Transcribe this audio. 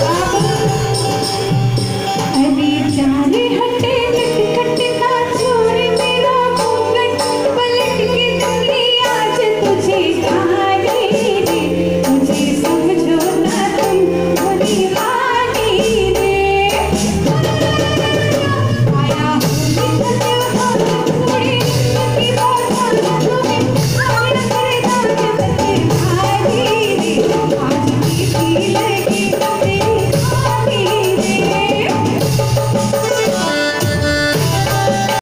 Vamos!